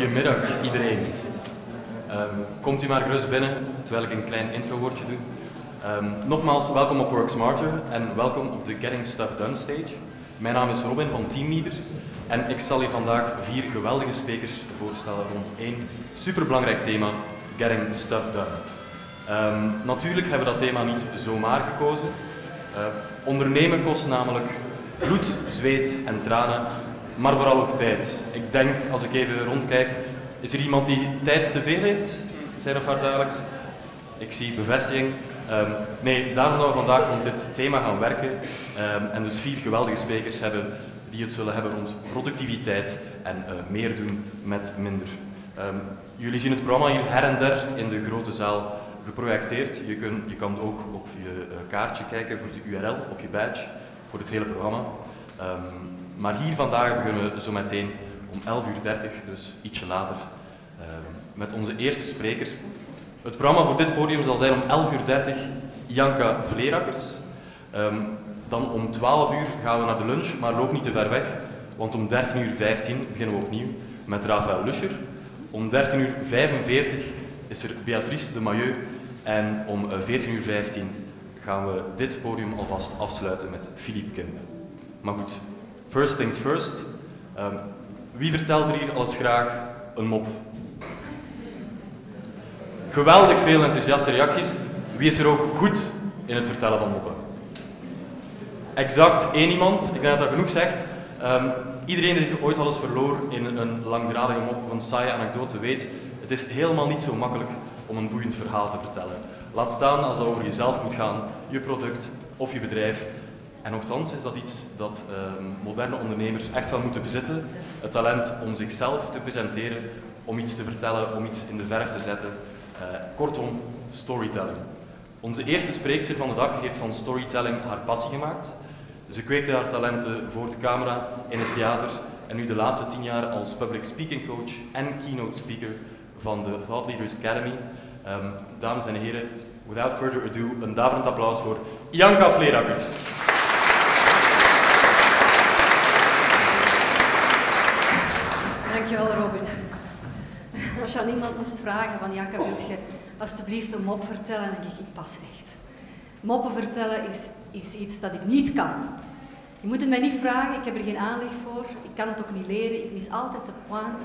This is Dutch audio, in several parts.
goedemiddag iedereen. Ehm, komt u maar gerust binnen terwijl ik een klein introwoordje doe. Ehm, nogmaals, welkom op Work Smarter en welkom op de Getting Stuff Done stage. Mijn naam is Robin van Teamleader en ik zal u vandaag vier geweldige sprekers voorstellen rond één superbelangrijk thema, Getting Stuff Done. Ehm, natuurlijk hebben we dat thema niet zomaar gekozen. Ondernemen kost namelijk bloed, zweet en tranen maar vooral ook tijd. Ik denk, als ik even rondkijk, is er iemand die tijd te veel heeft? Zijn of haar dagelijks? Ik zie bevestiging. Um, nee, daarom dat we vandaag rond dit thema gaan werken um, en dus vier geweldige sprekers hebben die het zullen hebben rond productiviteit en uh, meer doen met minder. Um, jullie zien het programma hier her en der in de grote zaal geprojecteerd. Je, kun, je kan ook op je uh, kaartje kijken voor de URL, op je badge, voor het hele programma. Maar hier vandaag beginnen we zo meteen om 11.30 uur, dus ietsje later, uh, met onze eerste spreker. Het programma voor dit podium zal zijn om 11.30 uur Janka Vleerakkers. Um, dan om 12 uur gaan we naar de lunch, maar loop niet te ver weg, want om 13.15 uur beginnen we opnieuw met Rafael Luscher. Om 13.45 uur is er Beatrice de Mailleux en om 14.15 eh, uur gaan we dit podium alvast afsluiten met Philippe Kim. Maar goed, First things first. Um, wie vertelt er hier alles graag een mop? Geweldig veel enthousiaste reacties. Wie is er ook goed in het vertellen van moppen? Exact één iemand. Ik denk dat dat genoeg zegt. Um, iedereen die ooit al eens verloor in een langdradige mop of een saaie anekdote weet, het is helemaal niet zo makkelijk om een boeiend verhaal te vertellen. Laat staan als het over jezelf moet gaan, je product of je bedrijf. En nogthans is dat iets dat uh, moderne ondernemers echt wel moeten bezitten. Het talent om zichzelf te presenteren, om iets te vertellen, om iets in de verf te zetten. Uh, kortom, storytelling. Onze eerste spreekster van de dag heeft van storytelling haar passie gemaakt. Ze kweekte haar talenten voor de camera, in het theater en nu de laatste tien jaar als public speaking coach en keynote speaker van de Thought Leaders Academy. Um, dames en heren, without further ado, een daverend applaus voor Janka Vleerakkers. Dankjewel, Robin. Als je aan iemand moest vragen van Janka, wil je alsjeblieft een mop vertellen, dan denk ik, ik pas echt. Moppen vertellen is, is iets dat ik niet kan. Je moet het mij niet vragen, ik heb er geen aanleg voor, ik kan het ook niet leren, ik mis altijd de pointe.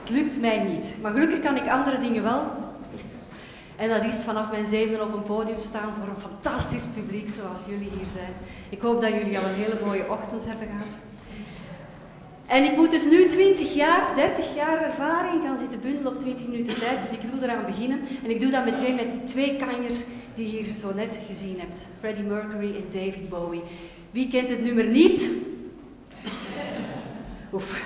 Het lukt mij niet. Maar gelukkig kan ik andere dingen wel. En dat is vanaf mijn zevende op een podium staan voor een fantastisch publiek zoals jullie hier zijn. Ik hoop dat jullie al een hele mooie ochtend hebben gehad. En ik moet dus nu 20 jaar, 30 jaar ervaring gaan zitten bundelen op 20 minuten tijd. Dus ik wil eraan beginnen. En ik doe dat meteen met die twee kanjers die je hier zo net gezien hebt. Freddie Mercury en David Bowie. Wie kent het nummer niet? Oef,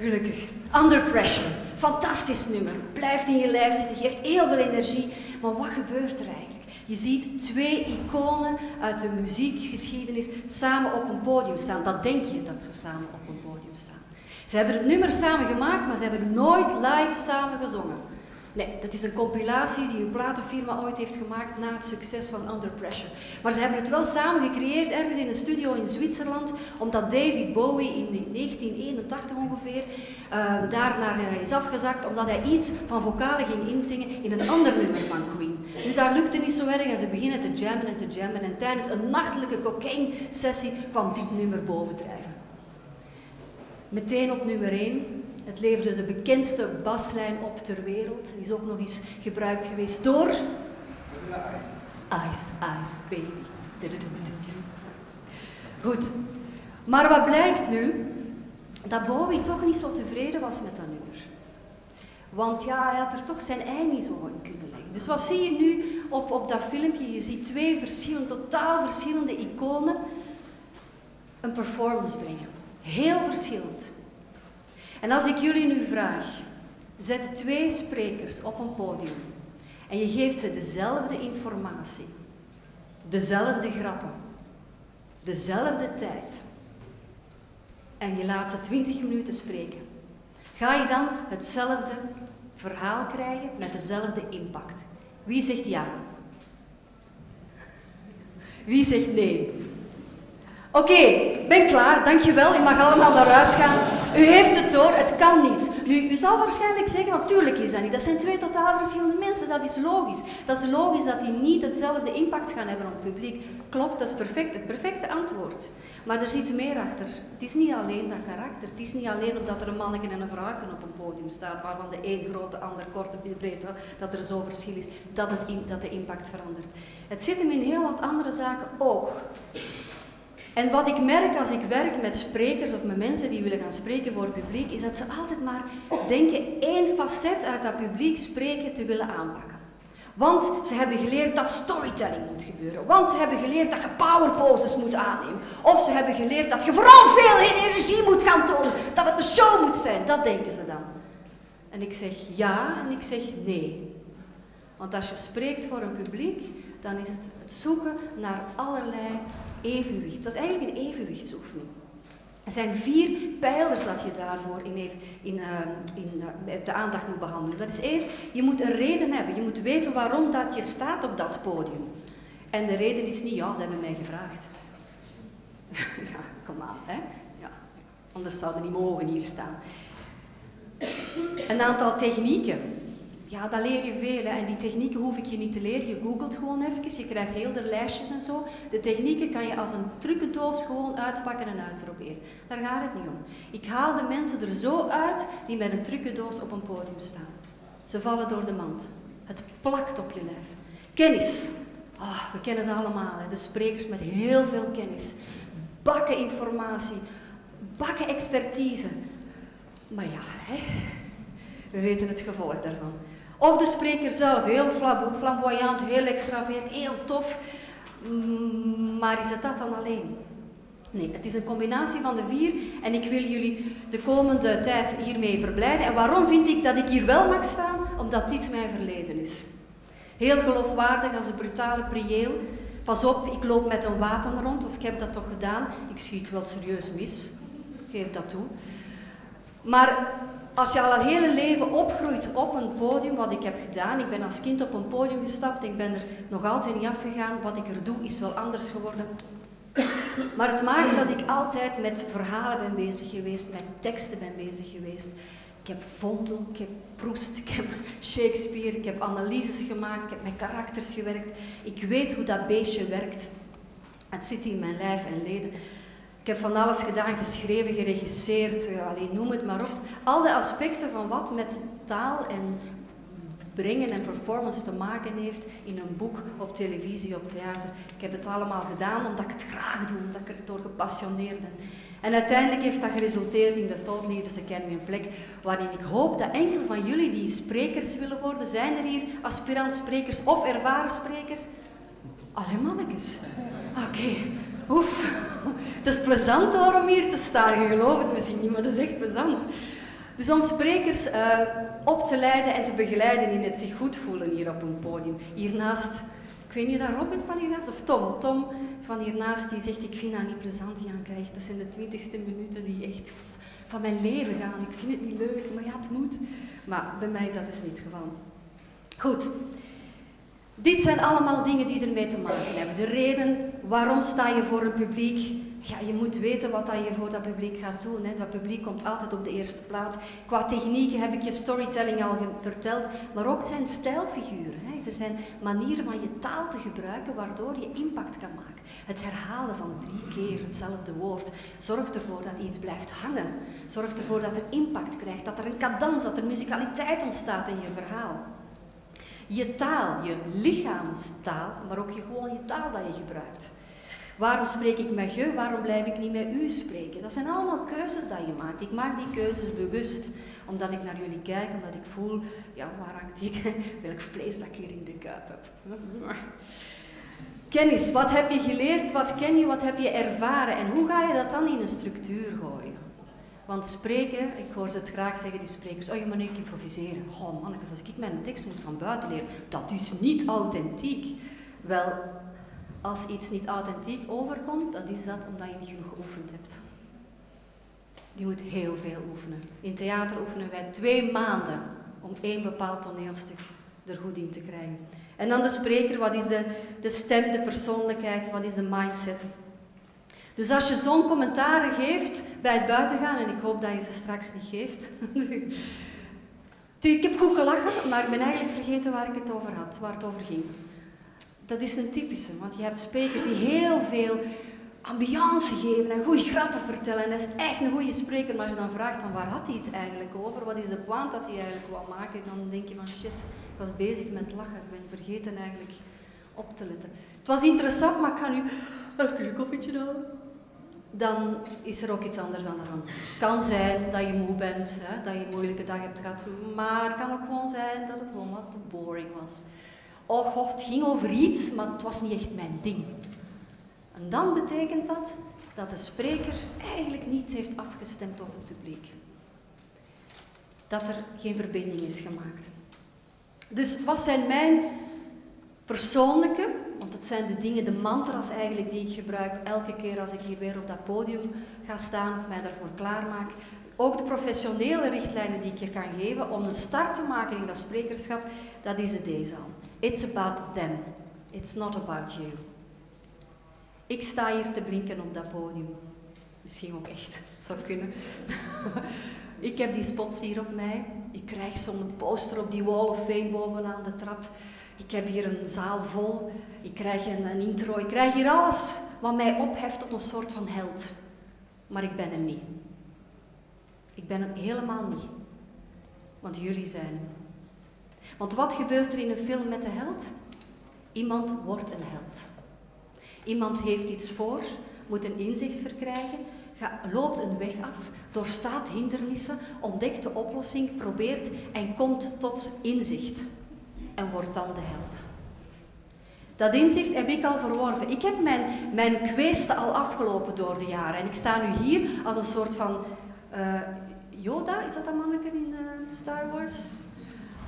gelukkig. Under Pressure. Fantastisch nummer. Blijft in je lijf zitten, geeft heel veel energie. Maar wat gebeurt er eigenlijk? Je ziet twee iconen uit de muziekgeschiedenis samen op een podium staan. Dat denk je dat ze samen op een podium. Ze hebben het nummer samen gemaakt, maar ze hebben nooit live samen gezongen. Nee, dat is een compilatie die een platenfirma ooit heeft gemaakt na het succes van Under Pressure. Maar ze hebben het wel samen gecreëerd ergens in een studio in Zwitserland, omdat David Bowie in 1981 ongeveer uh, daar naar uh, is afgezakt, omdat hij iets van vocalen ging inzingen in een ander nummer van Queen. Nu, daar lukte niet zo erg en ze beginnen te jammen en te jammen. En tijdens een nachtelijke cocaine-sessie kwam dit nummer bovendrijven. Meteen op nummer 1 het leverde de bekendste baslijn op ter wereld. Die is ook nog eens gebruikt geweest door... Ice, Ice Baby. Goed. Maar wat blijkt nu? Dat Bowie toch niet zo tevreden was met dat nummer. Want ja, hij had er toch zijn ei niet zo in kunnen leggen. Dus wat zie je nu op, op dat filmpje? Je ziet twee verschillende, totaal verschillende iconen een performance brengen. Heel verschillend. En als ik jullie nu vraag, zet twee sprekers op een podium en je geeft ze dezelfde informatie, dezelfde grappen, dezelfde tijd en je laat ze 20 minuten spreken, ga je dan hetzelfde verhaal krijgen met dezelfde impact? Wie zegt ja? Wie zegt nee? Oké, ben klaar, dankjewel. Je mag allemaal naar huis gaan. U heeft het door, het kan niet. Nu, u zal waarschijnlijk zeggen, natuurlijk is dat niet. Dat zijn twee totaal verschillende mensen, dat is logisch. Dat is logisch dat die niet hetzelfde impact gaan hebben op het publiek. Klopt, dat is perfect, het perfecte antwoord. Maar er zit meer achter. Het is niet alleen dat karakter. Het is niet alleen omdat er een manneke en een vrouwke op een podium staat, waarvan de een grote, ander korte, breedte, dat er zo verschil is, dat, het, dat de impact verandert. Het zit hem in heel wat andere zaken ook. En wat ik merk als ik werk met sprekers of met mensen die willen gaan spreken voor publiek, is dat ze altijd maar denken één facet uit dat publiek spreken te willen aanpakken. Want ze hebben geleerd dat storytelling moet gebeuren. Want ze hebben geleerd dat je power poses moet aannemen. Of ze hebben geleerd dat je vooral veel energie moet gaan tonen. Dat het een show moet zijn. Dat denken ze dan. En ik zeg ja en ik zeg nee. Want als je spreekt voor een publiek, dan is het het zoeken naar allerlei evenwicht. Dat is eigenlijk een evenwichtsoefening. Er zijn vier pijlers dat je daarvoor in, in, in, ehm, in de aandacht moet behandelen. Dat is eerst, je moet een reden hebben. Je moet weten waarom dat je staat op dat podium. En de reden is niet, ja, ze hebben mij gevraagd. ja, kom aan, hè. Ja. Anders zouden niet mogen hier staan. Een aantal technieken ja, dat leer je veel. En die technieken hoef ik je niet te leren. Je googelt gewoon even. Je krijgt heel de lijstjes en zo. De technieken kan je als een trucendoos gewoon uitpakken en uitproberen. Daar gaat het niet om. Ik haal de mensen er zo uit die met een trucendoos op een podium staan. Ze vallen door de mand. Het plakt op je lijf. Kennis. Oh, we kennen ze allemaal. Hè. De sprekers met heel veel kennis. Bakken informatie. Bakken expertise. Maar ja, hè. we weten het gevolg daarvan. Of de spreker zelf, heel flamboyant, heel extravert, heel tof. Mm, maar is het dat dan alleen? Nee, het is een combinatie van de vier en ik wil jullie de komende tijd hiermee verblijden. En waarom vind ik dat ik hier wel mag staan? Omdat dit mijn verleden is. Heel geloofwaardig als een brutale prieel. Pas op, ik loop met een wapen rond, of ik heb dat toch gedaan. Ik schiet wel serieus mis, geef dat toe. Maar als je al een hele leven opgroeit op een podium, wat ik heb gedaan, ik ben als kind op een podium gestapt, ik ben er nog altijd niet afgegaan, wat ik er doe is wel anders geworden. Maar het maakt dat ik altijd met verhalen ben bezig geweest, met teksten ben bezig geweest. Ik heb Vondel, ik heb Proust, ik heb Shakespeare, ik heb analyses gemaakt, ik heb met karakters gewerkt. Ik weet hoe dat beestje werkt. Het zit in mijn lijf en leden. Ik heb van alles gedaan, geschreven, geregisseerd, alleen noem het maar op. Al de aspecten van wat met taal en brengen en performance te maken heeft in een boek, op televisie, op theater. Ik heb het allemaal gedaan omdat ik het graag doe, omdat ik er door gepassioneerd ben. En uiteindelijk heeft dat geresulteerd in de Thought Leaders Academy, een plek waarin ik hoop dat enkel van jullie die sprekers willen worden, zijn er hier aspirant sprekers of ervaren sprekers? Alleen mannetjes. Oké, oef. Het is plezant hoor om hier te staan. Je gelooft het misschien niet, maar dat is echt plezant. Dus om sprekers uh, op te leiden en te begeleiden in het zich goed voelen hier op een podium. Hiernaast, ik weet niet dat Robin van hiernaast, of Tom, Tom van hiernaast, die zegt ik vind dat niet plezant, Jan krijgt. Dat zijn de twintigste minuten die echt van mijn leven gaan. Ik vind het niet leuk, maar ja, het moet. Maar bij mij is dat dus niet het geval. Goed. Dit zijn allemaal dingen die ermee te maken hebben. De reden waarom sta je voor een publiek ja, je moet weten wat dat je voor dat publiek gaat doen. Hè. Dat publiek komt altijd op de eerste plaats. Qua technieken heb ik je storytelling al verteld, maar ook zijn stijlfiguren. Hè. Er zijn manieren van je taal te gebruiken waardoor je impact kan maken. Het herhalen van drie keer hetzelfde woord zorgt ervoor dat iets blijft hangen. Zorgt ervoor dat er impact krijgt, dat er een cadans, dat er musicaliteit ontstaat in je verhaal. Je taal, je lichaamstaal, maar ook gewoon je taal dat je gebruikt. Waarom spreek ik met je? Waarom blijf ik niet met u spreken? Dat zijn allemaal keuzes dat je maakt. Ik maak die keuzes bewust, omdat ik naar jullie kijk, omdat ik voel, ja, waar hangt ik, welk vlees dat ik hier in de kuip heb. Kennis, wat heb je geleerd, wat ken je, wat heb je ervaren en hoe ga je dat dan in een structuur gooien? Want spreken, ik hoor ze het graag zeggen, die sprekers, oh je moet ik improviseren. Oh mannetjes, als ik mijn tekst moet van buiten leren, dat is niet authentiek. Wel, als iets niet authentiek overkomt, dan is dat omdat je niet genoeg geoefend hebt. Je moet heel veel oefenen. In theater oefenen wij twee maanden om één bepaald toneelstuk er goed in te krijgen. En dan de spreker, wat is de, de stem, de persoonlijkheid, wat is de mindset? Dus als je zo'n commentaren geeft bij het buitengaan, en ik hoop dat je ze straks niet geeft. ik heb goed gelachen, maar ik ben eigenlijk vergeten waar ik het over had, waar het over ging. Dat is een typische, want je hebt sprekers die heel veel ambiance geven en goede grappen vertellen. En dat is echt een goede spreker, maar als je dan vraagt van waar had hij het eigenlijk over, wat is de point dat hij eigenlijk wou maken, dan denk je van shit, ik was bezig met lachen, ik ben vergeten eigenlijk op te letten. Het was interessant, maar ik ga nu even een koffietje halen. Dan is er ook iets anders aan de hand. Het kan zijn dat je moe bent, hè, dat je een moeilijke dag hebt gehad, maar het kan ook gewoon zijn dat het gewoon wat te boring was. Oh god, het ging over iets, maar het was niet echt mijn ding. En dan betekent dat dat de spreker eigenlijk niet heeft afgestemd op het publiek. Dat er geen verbinding is gemaakt. Dus wat zijn mijn persoonlijke, want het zijn de dingen, de mantras eigenlijk die ik gebruik elke keer als ik hier weer op dat podium ga staan of mij daarvoor klaarmaak. Ook de professionele richtlijnen die ik je kan geven om een start te maken in dat sprekerschap, dat is het deze al. It's about them. It's not about you. Ik sta hier te blinken op dat podium. Misschien ook echt, zou kunnen. ik heb die spots hier op mij. Ik krijg zo'n poster op die Wall of Fame bovenaan de trap. Ik heb hier een zaal vol. Ik krijg een, intro. Ik krijg hier alles wat mij opheft tot een soort van held. Maar ik ben hem niet. Ik ben hem helemaal niet. Want jullie zijn. Want wat gebeurt er in een film met de held? Iemand wordt een held. Iemand heeft iets voor, moet een inzicht verkrijgen, loopt een weg af, doorstaat hindernissen, ontdekt de oplossing, probeert en komt tot inzicht. En wordt dan de held. Dat inzicht heb ik al verworven. Ik heb mijn, mijn kweesten al afgelopen door de jaren. En ik sta nu hier als een soort van uh, Yoda, is dat dat manneke in uh, Star Wars?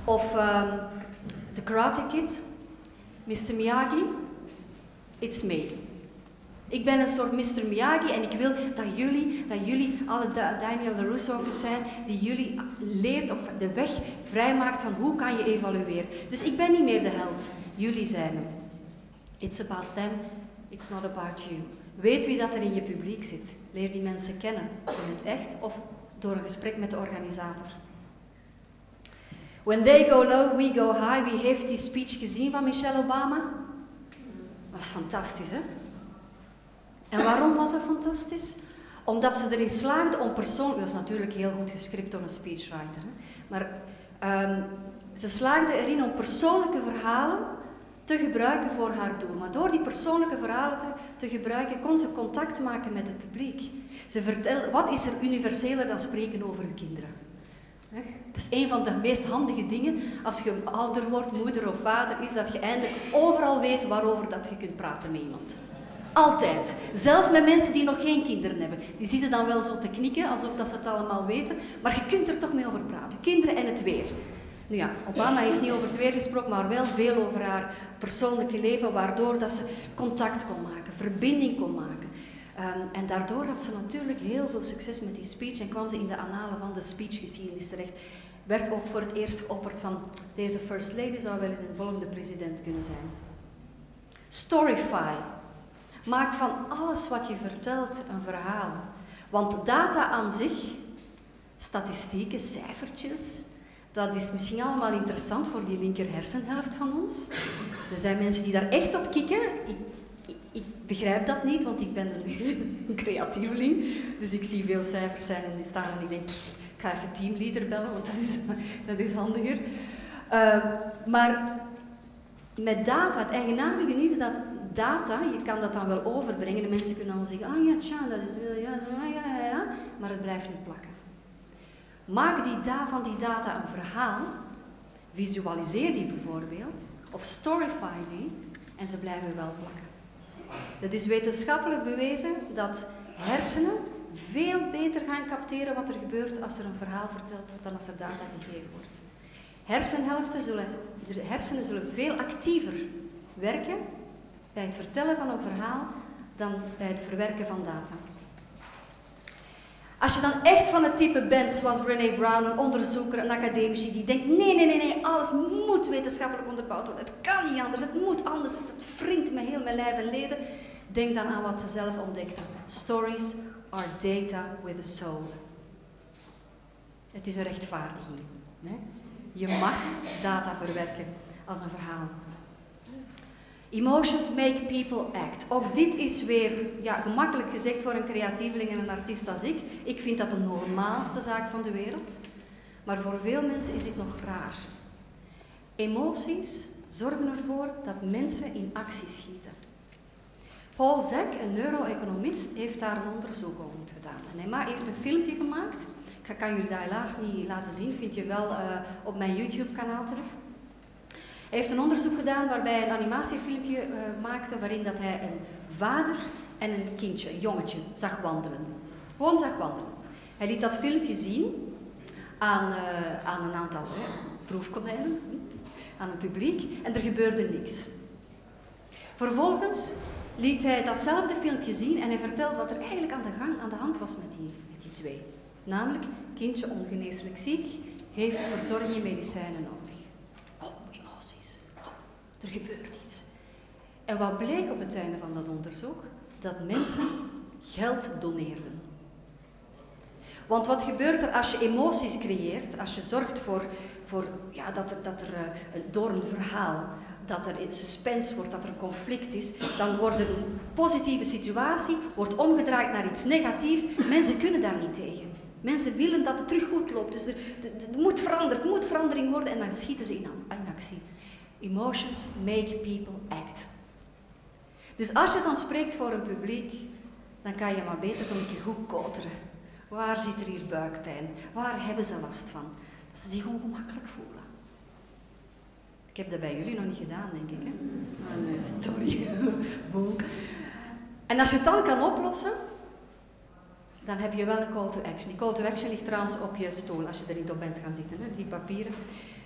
Of uh, The Karate Kid, Mr. Miyagi, It's me. Ik ben een soort Mr. Miyagi en ik wil dat jullie, dat jullie alle Daniel LaRusso zijn, die jullie leert of de weg vrijmaakt van hoe kan je evalueren. Dus ik ben niet meer de held, jullie zijn hem. It's about them, it's not about you. Weet wie dat er in je publiek zit. Leer die mensen kennen, in het echt of door een gesprek met de organisator. When they go low, we go high. Wie heeft die speech gezien van Michelle Obama? was fantastisch, hè? En waarom was dat fantastisch? Omdat ze erin slaagde om persoonlijk... Dat is natuurlijk heel goed geschreven door een speechwriter. Maar um, ze slaagde erin om persoonlijke verhalen te gebruiken voor haar doel. Maar door die persoonlijke verhalen te, te gebruiken, kon ze contact maken met het publiek. Ze vertelde, wat is er universeler dan spreken over uw kinderen? Dat is een van de meest handige dingen als je ouder wordt, moeder of vader, is dat je eindelijk overal weet waarover dat je kunt praten met iemand. Altijd. Zelfs met mensen die nog geen kinderen hebben. Die zitten dan wel zo te knikken, alsof dat ze het allemaal weten. Maar je kunt er toch mee over praten. Kinderen en het weer. Nu ja, Obama heeft niet over het weer gesproken, maar wel veel over haar persoonlijke leven, waardoor dat ze contact kon maken, verbinding kon maken. Um, en daardoor had ze natuurlijk heel veel succes met die speech en kwam ze in de analen van de speechgeschiedenis terecht. Werd ook voor het eerst geopperd van deze First Lady zou wel eens een volgende president kunnen zijn. Storyfy. Maak van alles wat je vertelt een verhaal. Want data aan zich, statistieken, cijfertjes, dat is misschien allemaal interessant voor die linker hersenhelft van ons. Er zijn mensen die daar echt op kikken. Ik ik begrijp dat niet, want ik ben een creatieveling. Dus ik zie veel cijfers zijn en die staan en ik denk, ik ga even teamleader bellen, want dat is, dat is handiger. Uh, maar met data, het eigenaardige is dat data, je kan dat dan wel overbrengen. De mensen kunnen dan zeggen, ah ja, tja, dat is wel, ja, ja, ja, ja, maar het blijft niet plakken. Maak die van die data een verhaal, visualiseer die bijvoorbeeld, of storyfy die, en ze blijven wel plakken. Het is wetenschappelijk bewezen dat hersenen veel beter gaan capteren wat er gebeurt als er een verhaal verteld wordt dan als er data gegeven wordt. Hersenhelften zullen, de hersenen zullen veel actiever werken bij het vertellen van een verhaal dan bij het verwerken van data. Als je dan echt van het type bent, zoals Brené Brown, een onderzoeker, een academici, die denkt, nee, nee, nee, nee, alles moet wetenschappelijk onderbouwd worden. Het kan niet anders, het moet anders, het wringt me heel mijn lijf en leden. Denk dan aan wat ze zelf ontdekten. Stories are data with a soul. Het is een rechtvaardiging. Je mag data verwerken als een verhaal. Emotions make people act. Ook dit is weer ja, gemakkelijk gezegd voor een creatieveling en een artiest als ik. Ik vind dat de normaalste zaak van de wereld. Maar voor veel mensen is dit nog raar. Emoties zorgen ervoor dat mensen in actie schieten. Paul Zek, een neuro-economist, heeft daar een onderzoek over gedaan. En hij heeft een filmpje gemaakt. Ik kan jullie dat helaas niet laten zien, vind je wel uh, op mijn YouTube-kanaal terug. Hij heeft een onderzoek gedaan waarbij hij een animatiefilmpje uh, maakte waarin dat hij een vader en een kindje, een jongetje, zag wandelen. Gewoon zag wandelen. Hij liet dat filmpje zien aan, uh, aan een aantal proefkonijnen, aan het publiek, en er gebeurde niks. Vervolgens liet hij datzelfde filmpje zien en hij vertelde wat er eigenlijk aan de, gang, aan de hand was met die, met die twee. Namelijk, kindje ongeneeslijk ziek, heeft verzorging en medicijnen nodig. Er gebeurt iets. En wat bleek op het einde van dat onderzoek? Dat mensen geld doneerden. Want wat gebeurt er als je emoties creëert, als je zorgt voor, voor ja, dat er, dat er uh, door een verhaal, dat er suspense wordt, dat er een conflict is, dan wordt een positieve situatie wordt omgedraaid naar iets negatiefs. Mensen kunnen daar niet tegen. Mensen willen dat het terug goed loopt. Dus er, moet veranderd, er moet verandering worden en dan schieten ze in, in actie. Emotions make people act. Dus als je dan spreekt voor een publiek, dan kan je maar beter zo'n een keer goed koteren. Waar zit er hier buikpijn? Waar hebben ze last van? Dat ze zich ongemakkelijk voelen. Ik heb dat bij jullie nog niet gedaan, denk ik. Hè? Ah, nee, sorry. En als je het dan kan oplossen, dan heb je wel een call to action. Die call to action ligt trouwens op je stoel als je er niet op bent gaan zitten. Hè? Die papieren.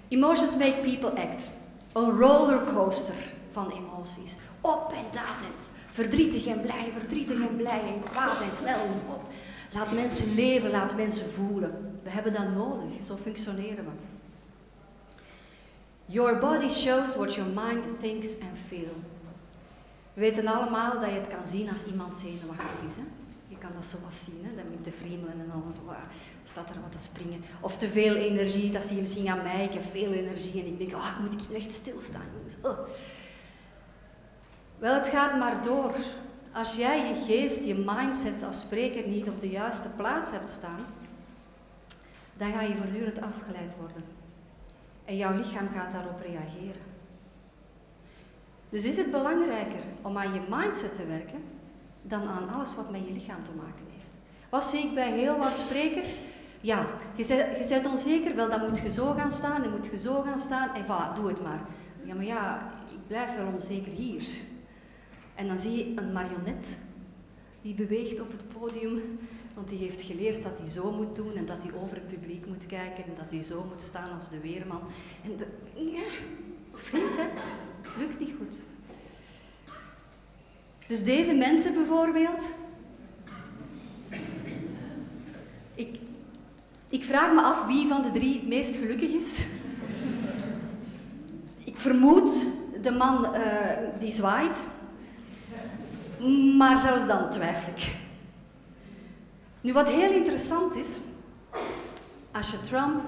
Emotions make people act. Een rollercoaster van emoties. Op en down. En verdrietig en blij, verdrietig en blij. En kwaad en snel en op. Laat mensen leven, laat mensen voelen. We hebben dat nodig. Zo functioneren we. Your body shows what your mind thinks and feels. We weten allemaal dat je het kan zien als iemand zenuwachtig is. Hè? Je kan dat zo zien, hè? dat met te friemelen en alles. Wow, staat er wat te springen. Of te veel energie, dat zie je misschien aan mij. Ik heb veel energie en ik denk, oh, moet ik nu echt stilstaan, jongens. Oh. Wel, het gaat maar door. Als jij je geest, je mindset als spreker niet op de juiste plaats hebt staan, dan ga je voortdurend afgeleid worden. En jouw lichaam gaat daarop reageren. Dus is het belangrijker om aan je mindset te werken dan aan alles wat met je lichaam te maken heeft. Wat zie ik bij heel wat sprekers? Ja, je bent, onzeker, wel dan moet je zo gaan staan, dan moet je zo gaan staan en voilà, doe het maar. Ja, maar ja, ik blijf wel onzeker hier. En dan zie je een marionet die beweegt op het podium, want die heeft geleerd dat hij zo moet doen en dat hij over het publiek moet kijken en dat hij zo moet staan als de weerman. En de, ja, vriend, hè, lukt niet goed. Dus deze mensen bijvoorbeeld. Ik, ik vraag me af wie van de drie het meest gelukkig is. Ik vermoed de man uh, die zwaait. Maar zelfs dan twijfel ik. Nu, wat heel interessant is, als je Trump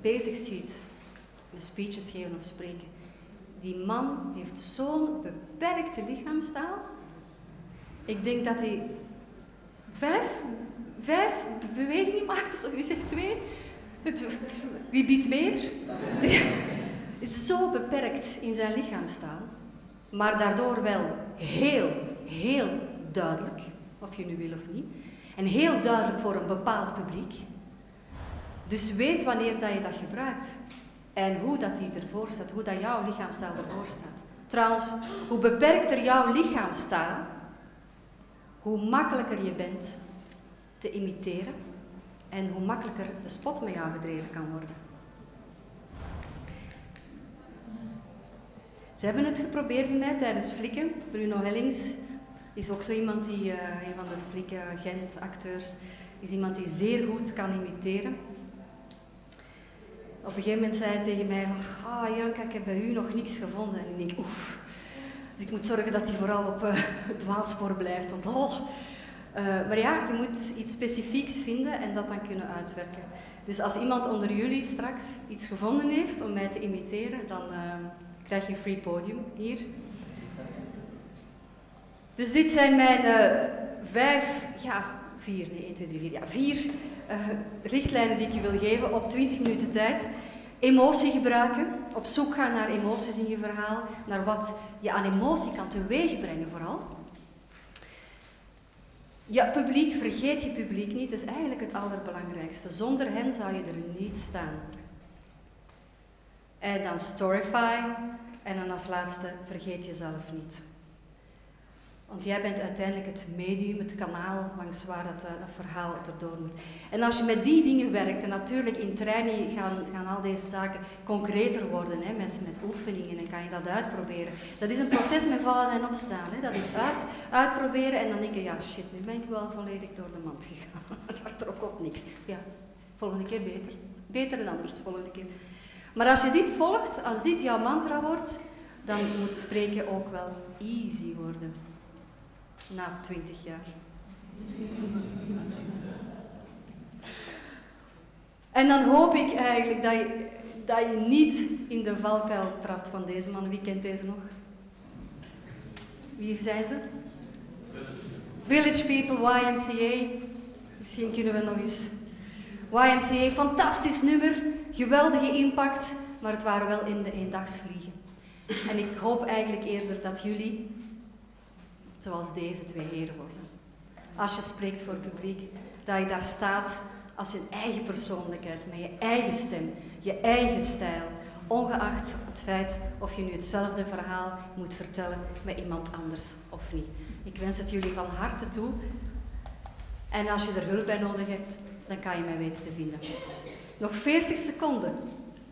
bezig ziet met speeches geven of spreken, die man heeft zo'n beperkte lichaamstaal. Ik denk dat hij vijf, vijf bewegingen maakt, of. U zegt twee. Wie biedt meer? is zo beperkt in zijn lichaamstaal, maar daardoor wel heel, heel duidelijk, of je nu wil of niet, en heel duidelijk voor een bepaald publiek. Dus weet wanneer dat je dat gebruikt en hoe dat die ervoor staat, hoe dat jouw lichaamstaal ervoor staat. Trouwens, hoe beperkter jouw lichaamstaal, hoe makkelijker je bent te imiteren en hoe makkelijker de spot met jou gedreven kan worden. Ze hebben het geprobeerd met mij tijdens Flikken. Bruno Hellings is ook zo iemand die, uh, een van de Flikken Gent-acteurs, is iemand die zeer goed kan imiteren. Op een gegeven moment zei hij tegen mij van, ah Janka, ik heb bij u nog niks gevonden. En ik oef, Dus ik moet zorgen dat hij vooral op uh, het dwaalspoor blijft. Want, oh. Uh, maar ja, je moet iets specifieks vinden en dat dan kunnen uitwerken. Dus als iemand onder jullie straks iets gevonden heeft om mij te imiteren, dan uh, krijg je een free podium hier. Dus dit zijn mijn vijf, ja, vier, nee, 1, 2, 3, 4, ja, vier richtlijnen die ik je wil geven op 20 minuten tijd. Emotie gebruiken, op zoek gaan naar emoties in je verhaal, naar wat je aan emotie kan teweegbrengen vooral. Ja, publiek, vergeet je publiek niet, dat is eigenlijk het allerbelangrijkste. Zonder hen zou je er niet staan. En dan Storyfy, en dan als laatste, vergeet jezelf niet. Want jij bent uiteindelijk het medium, het kanaal langs waar dat, uh, dat verhaal erdoor moet. En als je met die dingen werkt, en natuurlijk in training gaan, gaan al deze zaken concreter worden, hè, met, met oefeningen, en kan je dat uitproberen. Dat is een proces met vallen en opstaan. Hè. Dat is uit, uitproberen en dan denk je, ja shit, nu ben ik wel volledig door de mand gegaan. Daar trok op niks. Ja, volgende keer beter. Beter dan anders, volgende keer. Maar als je dit volgt, als dit jouw mantra wordt, dan moet spreken ook wel easy worden na twintig jaar. En dan hoop ik eigenlijk dat je, dat je niet in de valkuil trapt van deze man. Wie kent deze nog? Wie zijn ze? Village People, YMCA. Misschien kunnen we nog eens. YMCA, fantastisch nummer, geweldige impact, maar het waren wel in de eendagsvliegen. En ik hoop eigenlijk eerder dat jullie zoals deze twee heren worden. Als je spreekt voor publiek, dat je daar staat als je eigen persoonlijkheid, met je eigen stem, je eigen stijl, ongeacht het feit of je nu hetzelfde verhaal moet vertellen met iemand anders of niet. Ik wens het jullie van harte toe. En als je er hulp bij nodig hebt, dan kan je mij weten te vinden. Nog 40 seconden.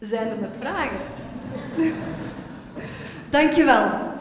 Zijn er nog vragen? Dankjewel.